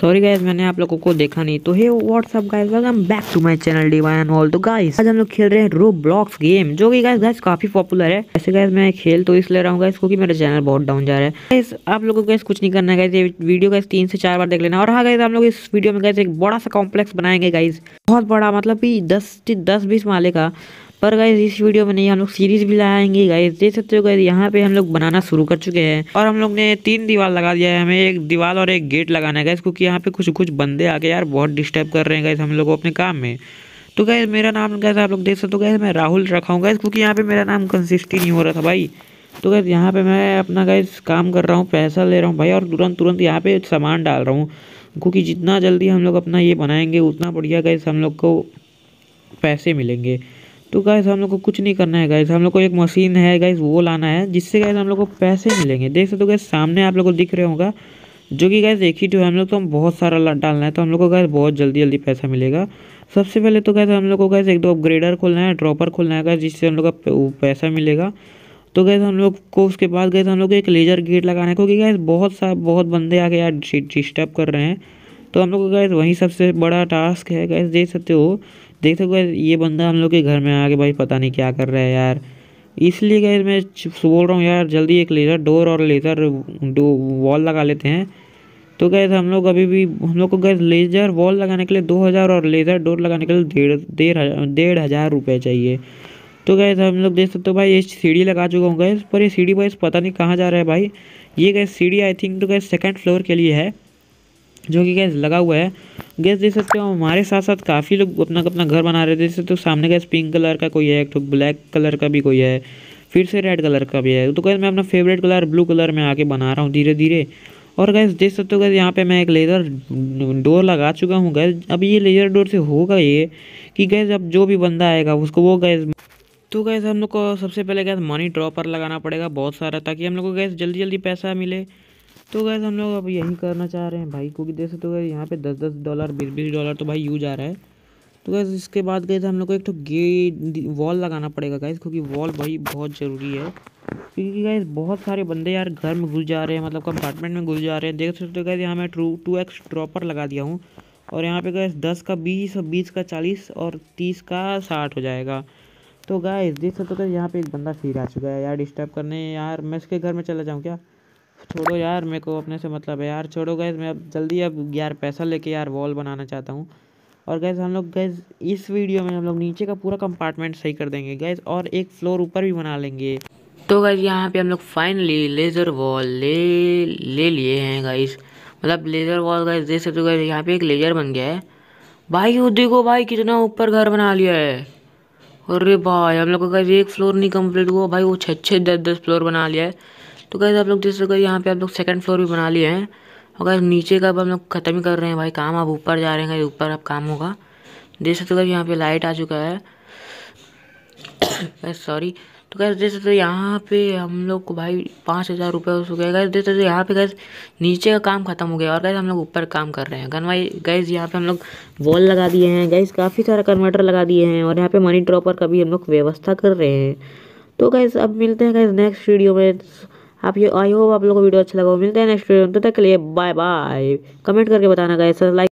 Sorry guys मैंने आप लोगों को देखा नहीं तो hey what's up guys welcome back to my channel divine all तो गाइस आज हम लोग खेल रहे हैं रो ब्लॉक्स गेम जो कि गाइस गाइस काफ़ी पॉपुलर है। ऐसे गाइस मैं खेल तो इसलिए रहा हूँ गाइस क्योंकि मेरा चैनल बहुत डाउन जा रहा है। गाइस आप लोगों को गाइस कुछ नहीं करना है ये वीडियो गाइस तीन से चार बार देख लेना। और हाँ गाइस हम लोग इस वीडियो में गाइस एक बड़ा सा कॉम्प्लेक्स बनाएँगे गाइस बहुत बड़ा मतलब कि दस दस बीस माले का। पर गाइज़ इस वीडियो में नहीं, हम लोग सीरीज़ भी लाएँगे गाइज़ देख सकते हो गाइज़ यहाँ पे हम लोग बनाना शुरू कर चुके हैं। और हम लोग ने तीन दीवार लगा दिया है, हमें एक दीवार और एक गेट लगाना है गाइज़ क्योंकि यहाँ पे कुछ कुछ बंदे आके यार बहुत डिस्टर्ब कर रहे हैं गाइज़ हम लोग अपने काम में। तो गैस मेरा नाम गैस आप लोग देख सकते हो गैस मैं राहुल रखा हूँ गैस क्योंकि यहाँ पे मेरा नाम कंसिस्ट ही नहीं हो रहा था भाई। तो गैस यहाँ पे मैं अपना गैस काम कर रहा हूँ, पैसा ले रहा हूँ भाई, और तुरंत तुरंत यहाँ पे सामान डाल रहा हूँ। क्योंकि जितना जल्दी हम लोग अपना ये बनाएँगे, उतना बढ़िया गैस हम लोग को पैसे मिलेंगे। तो गैस हम लोग को कुछ नहीं करना है गैस हम लोग को एक मशीन है गैस वो लाना है जिससे गैस हम लोग को पैसे मिलेंगे देख सकते हो गैस सामने आप लोग को दिख रहे होगा जो कि गैस एक ही तो हम लोग तो हम बहुत सारा डालना है तो हम लोग को गैस बहुत जल्दी जल्दी पैसा मिलेगा सबसे पहले तो गैस हम लोग को गैस एक दो अपग्रेडर खोलना है ड्रॉपर खोलना है जिससे हम लोग का पैसा मिलेगा तो गैस हम लोग को उसके बाद गैस हम लोग को एक लेजर गेट लगाना है क्योंकि गैस बहुत सा बहुत बंदे आके यार डिस्टर्ब कर रहे हैं तो हम लोग को गैस वही सबसे बड़ा टास्क है गैस देख सकते हो देख सकते हो ये बंदा हम लोग के घर में आके भाई पता नहीं क्या कर रहा है यार। इसलिए गए मैं बोल रहा हूँ यार, जल्दी एक लेज़र, डोर और लेज़र, डो, वॉल लगा लेते हैं। तो गैस हम लोग अभी भी, हम लोग को गैस लेज़र, वॉल लगाने के लिए दो हज़ार और लेज़र, डोर लगाने के लिए डेढ़ डेढ़ डेढ़ हज़ार रुपये चाहिए। तो गैस हम लोग देख सकते हो भाई ये सीढ़ी लगा चुका हूँ गैस पर ये सीढ़ी गैस पता नहीं कहाँ जा रहा है भाई। ये गैस सीढ़ी आई थिंक तो गैस सेकेंड फ्लोर के लिए है, जो कि गैस लगा हुआ है। गैस देख सकते हो, हमारे साथ साथ काफ़ी लोग अपना अपना घर बना रहे थे। जैसे तो सामने गैस पिंक कलर का कोई है एक तो ब्लैक कलर का भी कोई है, फिर से रेड कलर का भी है। तो गैस मैं अपना फेवरेट कलर ब्लू कलर में आके बना रहा हूँ धीरे धीरे और गैस देख सकते हो गैस यहाँ पे मैं एक लेज़र डोर लगा चुका हूँ गैस अब ये लेज़र डोर से होगा ये कि गैस अब जो भी बंदा आएगा, उसको वो गैस तो गैस हम लोग को सबसे पहले गैस मनी ड्रॉपर लगाना पड़ेगा बहुत सारा, ताकि हम लोग को गैस जल्दी जल्दी पैसा मिले। तो गैस हम लोग अब यही करना चाह रहे हैं भाई, क्योंकि देख सकते हो गए यहाँ पे दस दस डॉलर बीस बीस डॉलर तो भाई यूज़ आ रहा है। तो गैस इसके बाद गए हम लोग को एक तो गेट वॉल लगाना पड़ेगा गैस, क्योंकि वॉल भाई बहुत ज़रूरी है। क्योंकि गैस बहुत सारे बंदे यार घर में घुस जा रहे हैं मतलब कंपार्टमेंट में घुस जा रहे हैं। देख सकते हो गैस यहाँ मैं ट्रू टू एक्स ड्रॉपर लगा दिया हूँ, और यहाँ पे गैस दस का बीस और बीस का चालीस और तीस का साठ हो जाएगा। तो गैस देख सकते हो यहाँ पे एक बंदा फिर आ चुका है यार डिस्टर्ब करने। यार मैं इसके घर में चला जाऊँ क्या? छोड़ो यार, मेरे को अपने से मतलब है यार। छोड़ो गैस मैं अब जल्दी अब यार पैसा लेके यार वॉल बनाना चाहता हूँ। और गैस हम लोग गैस इस वीडियो में हम लोग नीचे का पूरा कंपार्टमेंट सही कर देंगे गैस और एक फ्लोर ऊपर भी बना लेंगे। तो गैस यहाँ पे हम लोग फाइनली लेज़र वॉल ले ले लिए हैं गाइस मतलब लेज़र वॉल गैस देख सकते हो गैस यहाँ पे एक लेज़र बन गया है। भाई, वो देखो भाई, कितना ऊपर घर बना लिया है। अरे भाई, हम लोग का गैस एक फ्लोर नहीं कंप्लीट हुआ। भाई, वो छः छः दस दस फ्लोर बना लिया है। तो कैसे आप लोग देख सकते यहाँ पे आप लोग सेकंड फ्लोर भी बना लिए हैं, और अगर नीचे का अब हम लोग ख़त्म ही कर रहे हैं भाई काम अब ऊपर जा रहे हैं ऊपर अब काम होगा। देख सकते हो यहाँ पे लाइट आ चुका है सॉरी तो कैसे देख सकते यहाँ पे हम लोग को भाई पाँच हज़ार रुपये हो चुके हैं देख सकते यहाँ पे गैस नीचे का काम खत्म हो गया, और गैस हम लोग ऊपर काम कर रहे हैं। गन भाई गैस यहाँ पे हम लोग वॉल लगा दिए हैं गैस काफ़ी सारा कन्वर्टर लगा दिए हैं, और यहाँ पे मनी ड्रॉपर का भी हम लोग व्यवस्था कर रहे हैं। तो गैस अब मिलते हैं गैस नेक्स्ट वीडियो में। आप ये आई होप आप लोगों को वीडियो अच्छा लगा मिलते हैं नेक्स्ट वीडियो तो तक के लिए बाय बाय कमेंट करके बताना गाइस लाइक